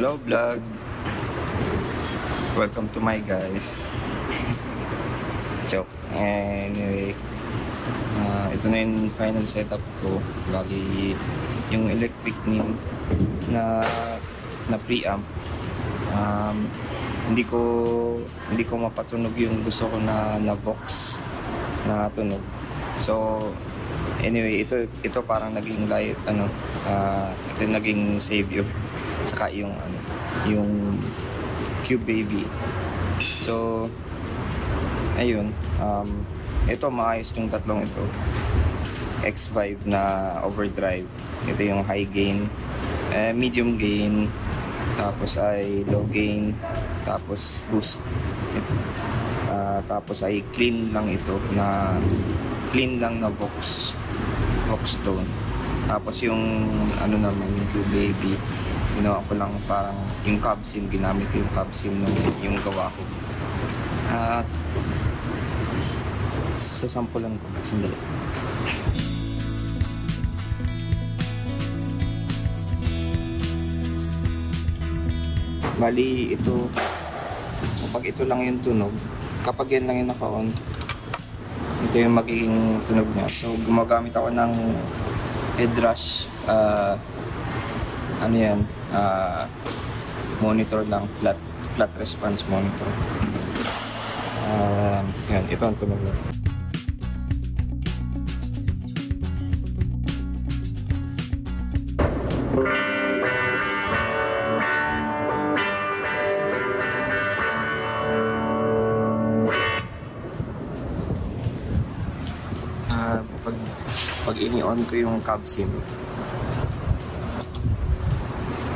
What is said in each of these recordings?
Hello vlog. Welcome to my guys. Joke. Anyway, uh, ito na yung final setup ko. Bali, yung electric nim na na preamp. Um, hindi ko hindi ko mapatunog yung gusto ko na na Vox na tunog. So anyway, ito ito parang naging light ano, uh, ito naging savior saka yung ano, yung Cube Baby. So ayun, um, ito maayos yung tatlong ito. X5 na overdrive. Ito yung high gain, eh, medium gain, tapos ay low gain, tapos boost. Ito. Uh, tapos ay clean lang ito na clean lang na box box tone. Tapos yung ano naman yung Blue Baby, ginawa ko lang parang yung cab sim, ginamit yung cab sim nung yung gawa ko. At sasampulan ko. Sandali. Bali, ito, kapag ito lang yung tunog, kapag yan lang yung naka-on, ito yung magiging tunog niya. So, gumagamit ako ng head rush, uh, ano yan, uh, monitor lang, flat, flat response monitor. Uh, yan, ito ang tunog niya. Ah, pag pag ini-on ko yung cab sim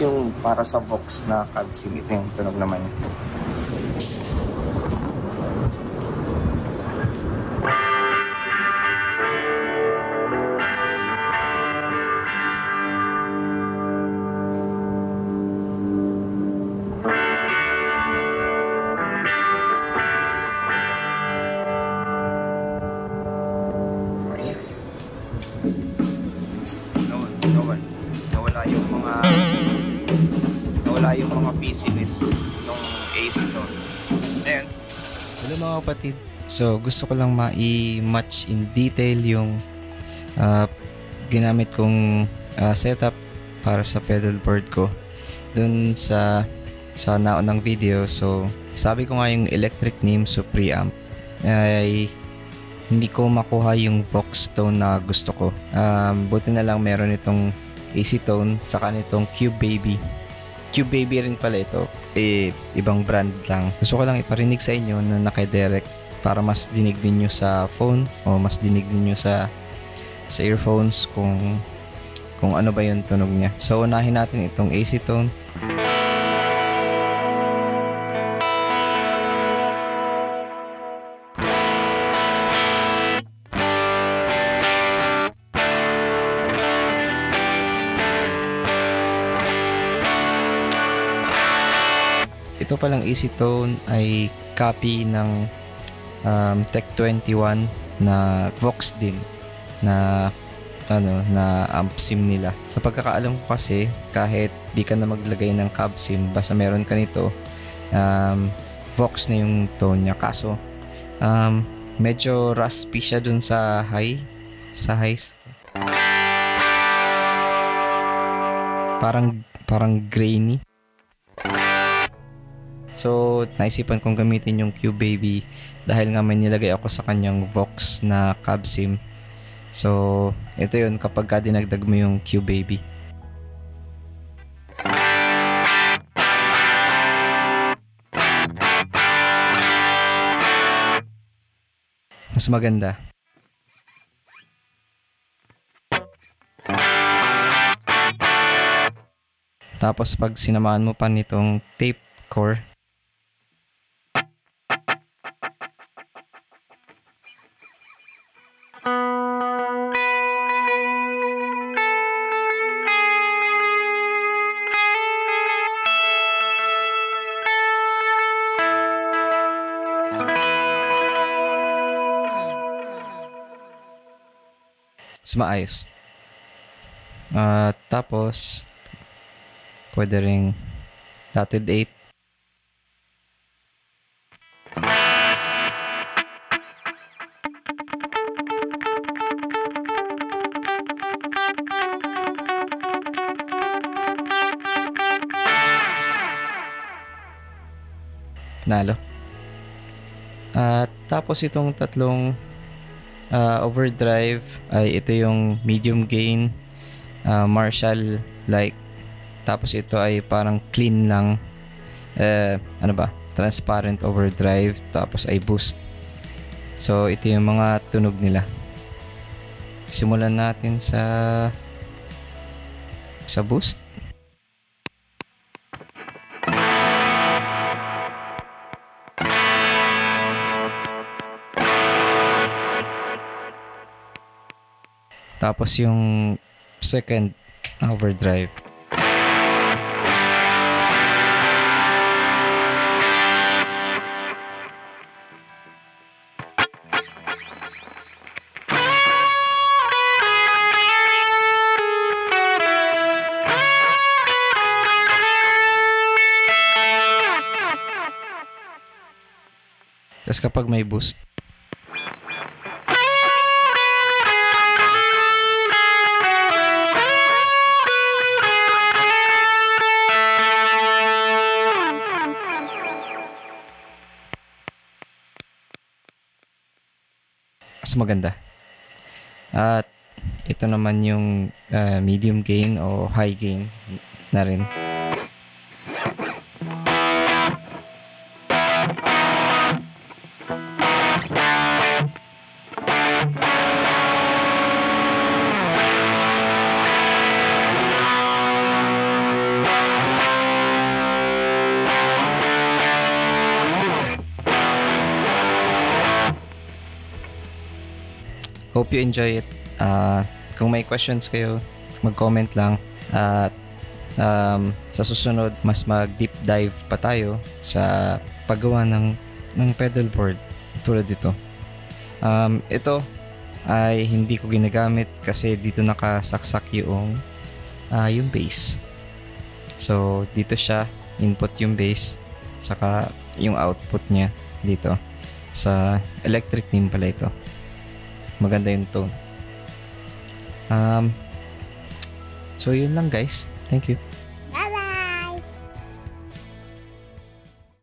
yung para sa box na cab sim ito yung tunog naman. nawala, pieces nung AC to. Ayun. Hello mga kapatid. So gusto ko lang ma-match in detail yung uh, ginamit kong uh, setup para sa pedal board ko dun sa sa naunang video. So sabi ko nga yung electric name so preamp ay hindi ko makuha yung Vox tone na gusto ko. Um, buti na lang meron itong AC tone tsaka nitong Cube Baby. Cube Baby rin pala ito. Eh, ibang brand lang. Gusto ko lang iparinig sa inyo na naka-direct para mas dinig ninyo sa phone o mas dinig ninyo sa sa earphones kung kung ano ba yung tunog niya. So, unahin natin itong AC tone. Ito palang easy tone ay copy ng um, Tech 21 na Vox din na ano na amp sim nila. Sa pagkakaalam ko kasi kahit di ka na maglagay ng cab sim basta meron ka nito um, Vox na yung tone niya. Kaso um, medyo raspy siya dun sa high sa highs. Parang parang grainy So, naisipan kong gamitin yung Cube Baby dahil nga may nilagay ako sa kanyang Vox na cab sim. So, ito yun kapag ka dinagdag mo yung Cube Baby. Mas maganda. Tapos pag sinamahan mo pa nitong tape core, Mas maayos. Ah, tapos, pwede ring dotted 8. Nalo. At tapos itong tatlong ah, overdrive ay ito yung medium gain, ah, Marshall like. Tapos ito ay parang clean lang. Eh, ano ba? Transparent overdrive. Tapos ay boost. So ito yung mga tunog nila. Simulan natin sa sa boost. Tapos yung second overdrive. Tapos kapag may boost, mas maganda. At ito naman yung ah, medium gain o high gain na rin. Hope you enjoy it. Ah, kung may questions kayo, mag-comment lang. At um, sa susunod, mas mag-deep dive pa tayo sa paggawa ng, ng pedalboard tulad dito. Um, ito ay hindi ko ginagamit kasi dito nakasaksak yung, ah, yung bass. So, dito siya, input yung bass, saka yung output niya dito. Sa electric nim pala ito maganda yung tone. Um, so yun lang guys. Thank you.